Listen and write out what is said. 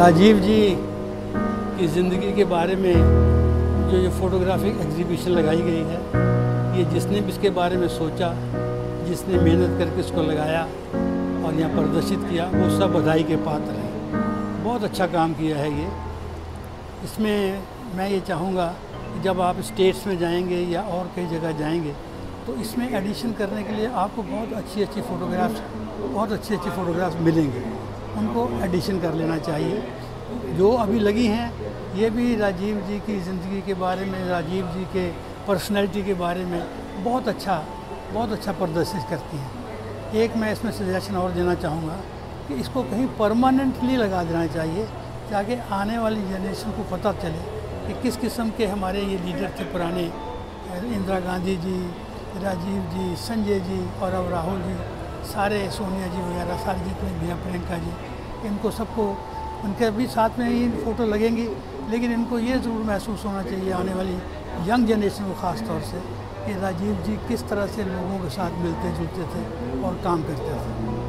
राजीव जी की ज़िंदगी के बारे में जो ये फोटोग्राफिक एग्जीबिशन लगाई गई है, ये जिसने भी इसके बारे में सोचा, जिसने मेहनत करके इसको लगाया और यहाँ प्रदर्शित किया, वो सब बधाई के पात्र हैं। बहुत अच्छा काम किया है ये। इसमें मैं ये चाहूँगा कि जब आप स्टेट्स में जाएँगे या और कई जगह जाएँगे तो इसमें एडिशन करने के लिए आपको बहुत अच्छी अच्छी फ़ोटोग्राफ्स बहुत अच्छी अच्छी फ़ोटोग्राफ्स मिलेंगे। उनको एडिशन कर लेना चाहिए। जो अभी लगी हैं, ये भी राजीव जी की ज़िंदगी के बारे में, राजीव जी के पर्सनैलिटी के बारे में बहुत अच्छा बहुत अच्छा प्रदर्शित करती हैं। एक मैं इसमें सजेशन और देना चाहूँगा कि इसको कहीं परमानेंटली लगा देना चाहिए, ताकि आने वाली जनरेशन को पता चले कि किस किस्म के हमारे ये लीडर थे पुराने, इंदिरा गांधी जी, राजीव जी, संजय जी और अब राहुल जी। सारे सोनिया जी वगैरह, सारे जितने भी हैं, प्रियंका जी, इनको सबको, उनके भी साथ में ही फ़ोटो लगेंगी, लेकिन इनको ये ज़रूर महसूस होना चाहिए आने वाली यंग जनरेशन को ख़ास तौर से, कि राजीव जी किस तरह से लोगों के साथ मिलते जुलते थे और काम करते थे।